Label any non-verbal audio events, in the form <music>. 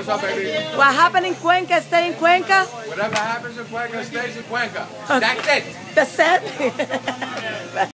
What's up, baby? What happened in Cuenca, stay in Cuenca. Whatever happens in Cuenca stays in Cuenca. That's it. That's it. <laughs>